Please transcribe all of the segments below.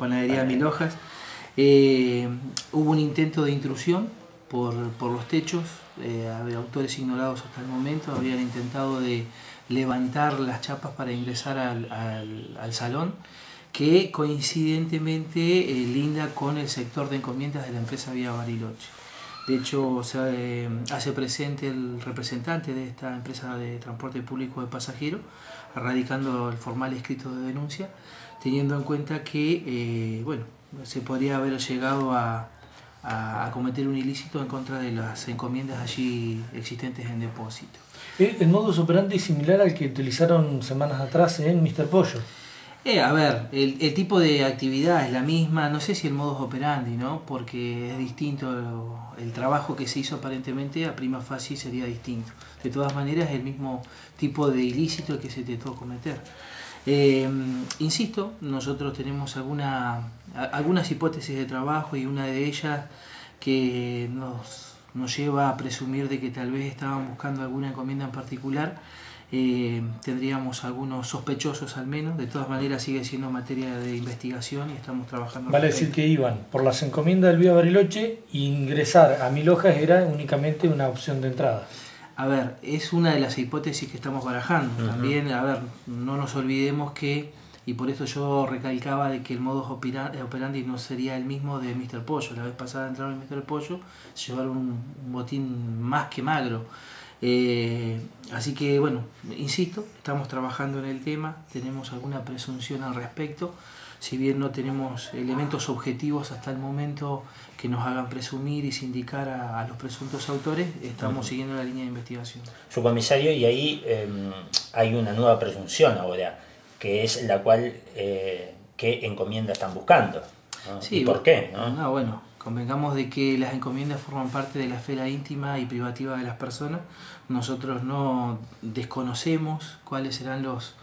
panadería Mil Hojas. Eh, hubo un intento de intrusión por, los techos, eh, autores ignorados hasta el momento, habían intentado de levantar las chapas para ingresar al, salón, que coincidentemente eh, linda con el sector de encomiendas de la empresa Vía Bariloche. De hecho, se hace presente el representante de esta empresa de transporte público de pasajeros, radicando el formal escrito de denuncia, teniendo en cuenta que, bueno, se podría haber llegado a, cometer un ilícito en contra de las encomiendas allí existentes en depósito. El modus operandi es similar al que utilizaron semanas atrás en Mr. Pollo. Eh, a ver, el, tipo de actividad es la misma, no sé si el modus operandi, ¿no? Porque es distinto, el trabajo que se hizo aparentemente a prima facie sería distinto. De todas maneras, es el mismo tipo de ilícito que se intentó cometer. Eh, insisto, nosotros tenemos alguna, algunas hipótesis de trabajo y una de ellas que nos, nos lleva a presumir de que tal vez estaban buscando alguna encomienda en particular. Eh, tendríamos algunos sospechosos al menos, de todas maneras sigue siendo materia de investigación y estamos trabajando. Vale decir que iban por las encomiendas del Vía Bariloche ingresar a Mil Hojas era únicamente una opción de entrada. A ver, es una de las hipótesis que estamos barajando. También, a ver, no nos olvidemos que, y por eso yo recalcaba de que el modus operandi no sería el mismo de Mr. Pollo. La vez pasada entraron en Mr. Pollo, llevaron un, botín más que magro. Eh, así que, bueno, insisto, estamos trabajando en el tema, tenemos alguna presunción al respecto si bien no tenemos elementos objetivos hasta el momento que nos hagan presumir y sindicar a, los presuntos autores, estamos siguiendo la línea de investigación. Su comisario, y ahí em, hay una nueva presunción ahora, que es la cual, eh, ¿qué encomienda están buscando? ¿Y por qué? ¿no? bueno, convengamos de que las encomiendas forman parte de la esfera íntima y privativa de las personas. Nosotros no desconocemos cuáles serán los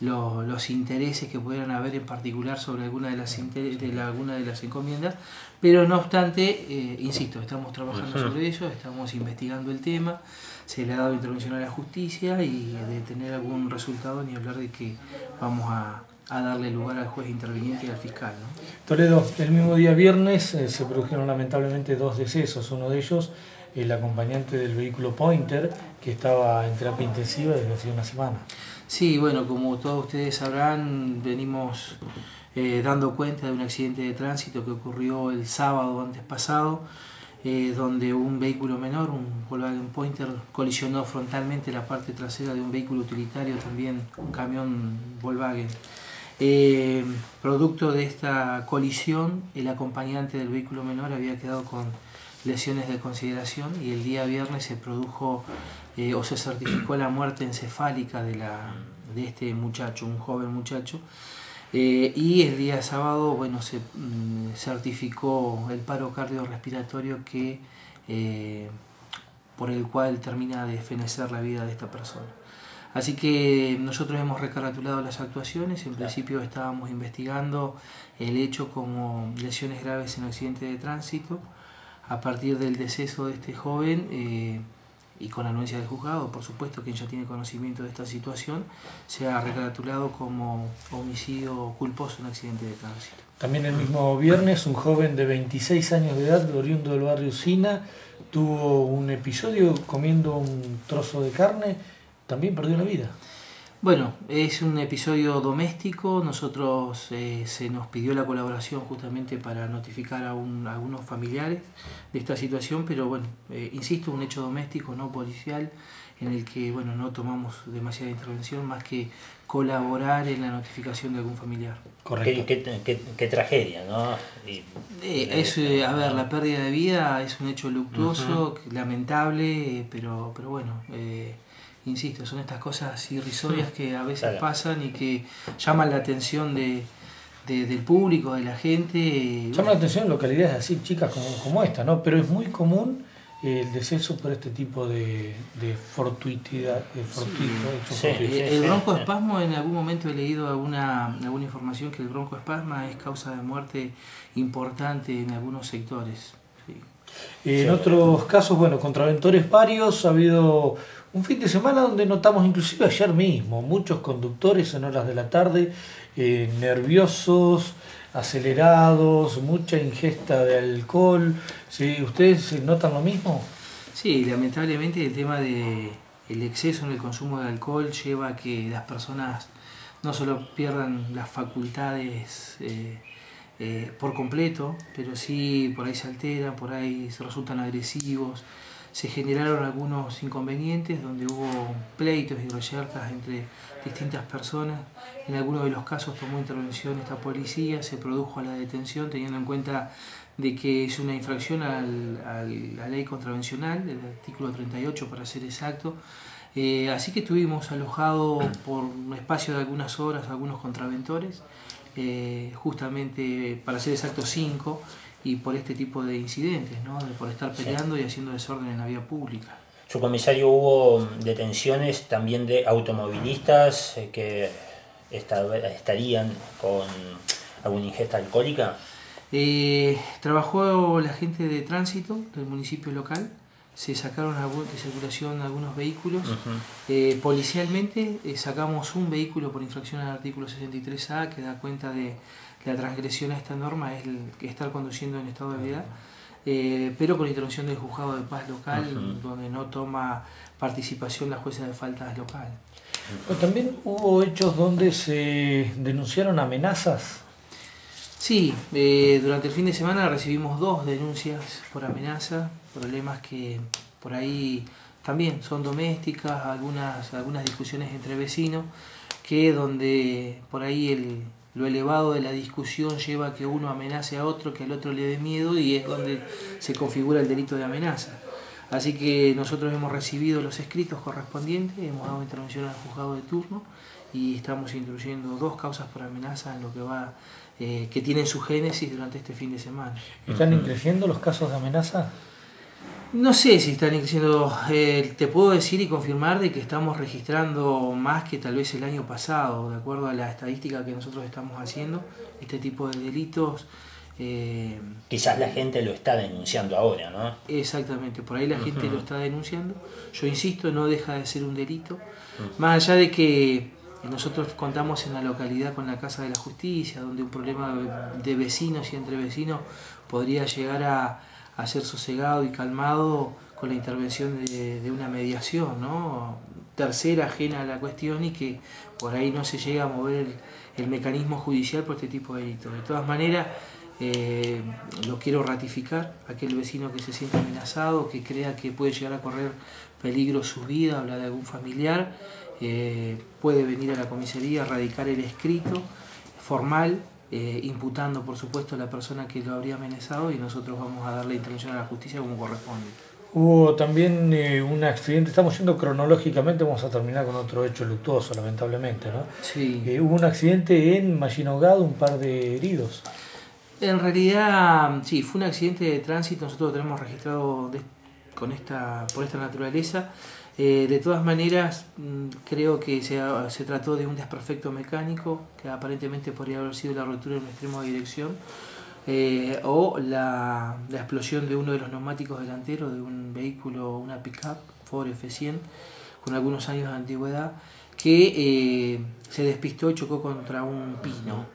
los, intereses que pudieran haber en particular sobre alguna de las, de alguna de las encomiendas, pero no obstante, eh, insisto, estamos trabajando sobre ello, estamos investigando el tema, se le ha dado intervención a la justicia y de tener algún resultado ni hablar de que vamos a, darle lugar al juez interviniente y al fiscal. Toledo, el mismo día viernes eh, se produjeron lamentablemente dos decesos, uno de ellos el acompañante del vehículo Pointer que estaba en terapia intensiva desde hace una semana. Sí, bueno, como todos ustedes sabrán, venimos eh, dando cuenta de un accidente de tránsito que ocurrió el sábado antes pasado, eh, donde un vehículo menor, un Volkswagen Pointer, colisionó frontalmente la parte trasera de un vehículo utilitario, también un camión Volkswagen. Eh, producto de esta colisión, el acompañante del vehículo menor había quedado con lesiones de consideración y el día viernes se produjo eh, o se certificó la muerte encefálica de, la, de este muchacho, un joven muchacho. Eh, y el día sábado, bueno, se mm, certificó el paro cardiorrespiratorio que, por el cual termina de fenecer la vida de esta persona. Así que nosotros hemos recaratulado las actuaciones, en principio estábamos investigando el hecho como lesiones graves en accidente de tránsito, a partir del deceso de este joven eh, y con anuencia del juzgado, por supuesto, quien ya tiene conocimiento de esta situación, se ha recapitulado como homicidio culposo en accidente de tránsito. También el mismo viernes, un joven de 26 años de edad, oriundo del barrio Sina, tuvo un episodio comiendo un trozo de carne, también perdió la vida. Bueno, es un episodio doméstico. Nosotros eh, se nos pidió la colaboración justamente para notificar a, algunos familiares de esta situación, pero bueno, eh, insisto, un hecho doméstico, no policial, en el que bueno no tomamos demasiada intervención más que colaborar en la notificación de algún familiar. Correcto. Qué, tragedia, ¿no? Eh, es, a ver, la pérdida de vida es un hecho luctuoso, lamentable, pero, pero bueno insisto, son estas cosas irrisorias que a veces pasan y que llaman la atención de, del público, de la gente. Llaman la atención localidades así, chicas como, como esta, ¿no? Pero es muy común el descenso por este tipo de, de fortuitidad. De el broncoespasmo, en algún momento he leído alguna, alguna información que el broncoespasma es causa de muerte importante en algunos sectores. En otros casos, bueno, contraventores varios, ha habido un fin de semana donde notamos, inclusive ayer mismo, muchos conductores en horas de la tarde eh, nerviosos, acelerados, mucha ingesta de alcohol. ¿Sí? ¿Ustedes notan lo mismo? Sí, lamentablemente el tema de el exceso en el consumo de alcohol lleva a que las personas no solo pierdan las facultades eh, eh, por completo, pero sí por ahí se alteran, por ahí se resultan agresivos. Se generaron algunos inconvenientes donde hubo pleitos y reyertas entre distintas personas. En algunos de los casos tomó intervención esta policía, se produjo la detención teniendo en cuenta de que es una infracción a la ley contravencional, el artículo 38 para ser exacto. Eh, así que estuvimos alojados por un espacio de algunas horas algunos contraventores, eh, justamente para ser exacto cinco, y por este tipo de incidentes, ¿no? por estar peleando y haciendo desorden en la vía pública. Su comisario hubo detenciones también de automovilistas eh, que estarían con alguna ingesta alcohólica. Eh, trabajó la gente de tránsito del municipio local, se sacaron de circulación algunos vehículos. Eh, policialmente eh, sacamos un vehículo por infracción al artículo 63A que da cuenta de la transgresión a esta norma, es el que estar conduciendo en estado de ebriedad. pero con intervención del juzgado de paz local, donde no toma participación la jueza de faltas local. También hubo hechos donde se denunciaron amenazas Sí, eh, durante el fin de semana recibimos dos denuncias por amenaza, problemas que por ahí también son domésticas, algunas, algunas discusiones entre vecinos, que donde por ahí el, lo elevado de la discusión lleva a que uno amenace a otro, que al otro le dé miedo y es donde se configura el delito de amenaza. Así que nosotros hemos recibido los escritos correspondientes, hemos dado intervención al juzgado de turno y estamos introduciendo dos causas por amenaza en lo que va eh, que tienen su génesis durante este fin de semana. ¿Están creciendo los casos de amenaza? No sé si están creciendo, eh, te puedo decir y confirmar de que estamos registrando más que tal vez el año pasado, de acuerdo a la estadística que nosotros estamos haciendo, este tipo de delitos. Eh, Quizás la gente lo está denunciando ahora, ¿no? Exactamente, por ahí la gente lo está denunciando. Yo insisto, no deja de ser un delito. Más allá de que nosotros contamos en la localidad con la Casa de la Justicia, donde un problema de vecinos y entre vecinos podría llegar a, ser sosegado y calmado con la intervención de, una mediación, ¿no? tercera ajena a la cuestión y que por ahí no se llega a mover el, mecanismo judicial por este tipo de delitos. De todas maneras, eh, lo quiero ratificar, aquel vecino que se siente amenazado, que crea que puede llegar a correr peligro su vida, habla de algún familiar, eh, puede venir a la comisaría a radicar el escrito formal, eh, imputando por supuesto a la persona que lo habría amenazado y nosotros vamos a darle intervención a la justicia como corresponde. Hubo también eh, un accidente, estamos yendo cronológicamente, vamos a terminar con otro hecho luctuoso, lamentablemente, ¿no? Sí. hubo un accidente en Mallinogado, un par de heridos. En realidad, sí, fue un accidente de tránsito, nosotros lo tenemos registrado con esta, por esta naturaleza. Eh, de todas maneras, mm, creo que se, se, trató de un desperfecto mecánico, que aparentemente podría haber sido la rotura de un extremo de dirección, eh, o la, la, explosión de uno de los neumáticos delanteros de un vehículo, una pickup Ford F100, con algunos años de antigüedad, que eh, se despistó y chocó contra un pino.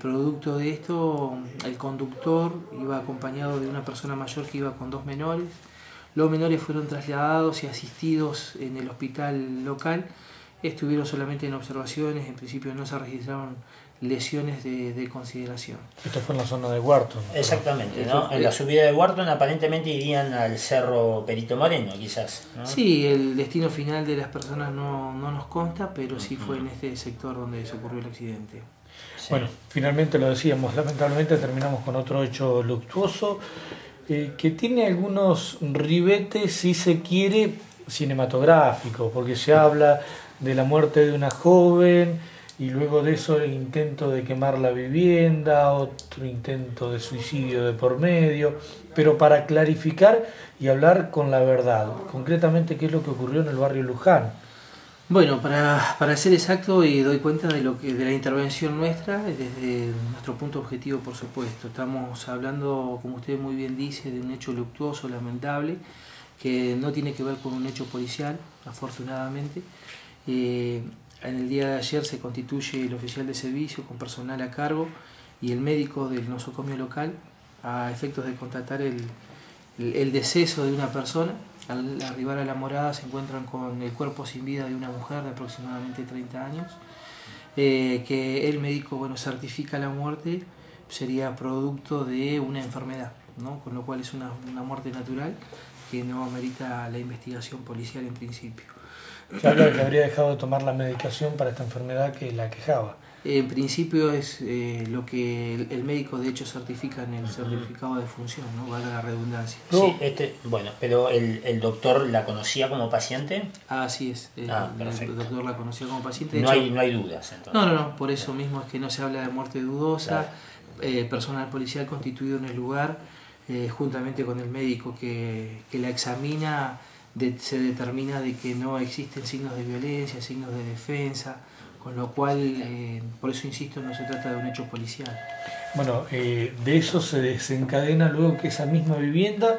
producto de esto, el conductor iba acompañado de una persona mayor que iba con dos menores, los menores fueron trasladados y asistidos en el hospital local. Estuvieron solamente en observaciones, en principio no se registraron lesiones de, consideración. Esto fue en la zona de Wharton. Exactamente, ¿no? En la subida de Wharton aparentemente irían al Cerro Perito Moreno, quizás. Sí, el destino final de las personas no, nos consta, pero sí fue en este sector donde se ocurrió el accidente. Bueno, finalmente lo decíamos, lamentablemente terminamos con otro hecho luctuoso. Eh, que tiene algunos ribetes, si se quiere, cinematográficos, porque se habla de la muerte de una joven y luego de eso el intento de quemar la vivienda, otro intento de suicidio de por medio, pero para clarificar y hablar con la verdad, concretamente qué es lo que ocurrió en el barrio Luján. Bueno, para, para ser exacto y doy cuenta de lo que de la intervención nuestra desde nuestro punto objetivo, por supuesto. Estamos hablando, como usted muy bien dice, de un hecho luctuoso, lamentable, que no tiene que ver con un hecho policial, afortunadamente. Eh, en el día de ayer se constituye el oficial de servicio con personal a cargo y el médico del nosocomio local a efectos de constatar el, el, deceso de una persona. Al arribar a la morada se encuentran con el cuerpo sin vida de una mujer de aproximadamente 30 años, eh, que el médico bueno, certifica la muerte, sería producto de una enfermedad, ¿no? con lo cual es una, una muerte natural que no amerita la investigación policial en principio. Se que habría dejado de tomar la medicación para esta enfermedad que la quejaba. En principio es eh, lo que el, médico de hecho certifica en el certificado de función, ¿no? Vale la redundancia. Sí, este, bueno, pero el, el, doctor la conocía como paciente. Ah, así es. El, ah, el doctor la conocía como paciente. no, hay, no hay dudas entonces. No, no, no, por eso mismo es que no se habla de muerte dudosa. Eh, personal policial constituido en el lugar, eh, juntamente con el médico que, que la examina, se determina de que no existen signos de violencia, signos de defensa con lo cual, eh, por eso insisto, no se trata de un hecho policial. Bueno, eh, de eso se desencadena luego que esa misma vivienda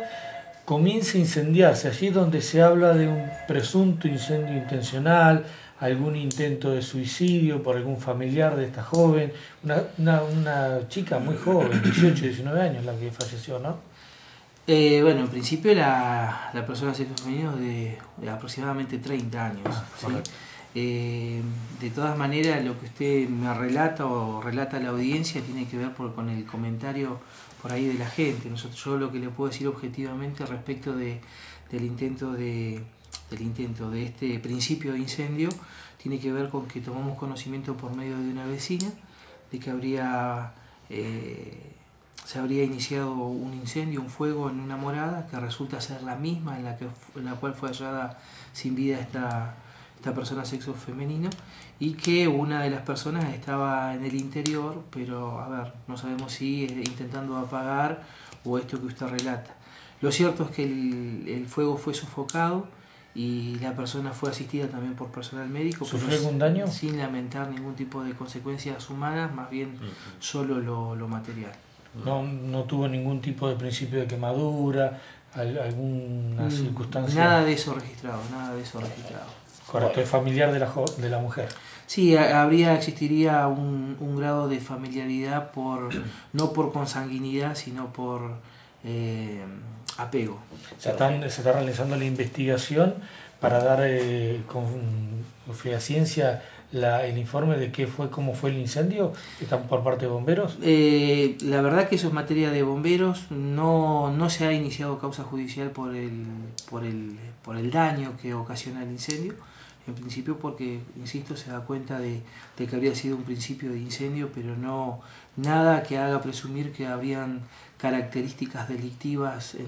comience a incendiarse, allí donde se habla de un presunto incendio intencional, algún intento de suicidio por algún familiar de esta joven, una, una, chica muy joven, 18, 19 años la que falleció, ¿no? Eh, bueno, en principio la, la persona sexo femenino de, de aproximadamente 30 años. Ah, ¿sí? Eh, de todas maneras, lo que usted me relata o relata a la audiencia tiene que ver con el comentario por ahí de la gente. Nosotros, yo lo que le puedo decir objetivamente respecto de, del, intento de, del intento de este principio de incendio tiene que ver con que tomamos conocimiento por medio de una vecina de que habría eh, se habría iniciado un incendio, un fuego en una morada que resulta ser la misma en la, que, en la cual fue hallada sin vida esta esta persona sexo femenino y que una de las personas estaba en el interior, pero a ver, no sabemos si intentando apagar o esto que usted relata. Lo cierto es que el, fuego fue sofocado y la persona fue asistida también por personal médico. ¿Sufrió algún daño? Sin lamentar ningún tipo de consecuencias humanas, más bien solo lo, material. No, no tuvo ningún tipo de principio de quemadura, alguna mm, circunstancia. Nada de eso registrado, nada de eso registrado. Correcto, es familiar de la, de la mujer. Sí, habría, existiría un, un, grado de familiaridad por no por consanguinidad, sino por eh, apego. Se, están, se está realizando la investigación para dar eh, con ciencia la, el informe de qué fue, cómo fue el incendio están por parte de bomberos? Eh, la verdad que eso es materia de bomberos. No, no se ha iniciado causa judicial por el, por el, por el daño que ocasiona el incendio en principio porque, insisto, se da cuenta de, que habría sido un principio de incendio, pero no nada que haga presumir que habrían características delictivas. En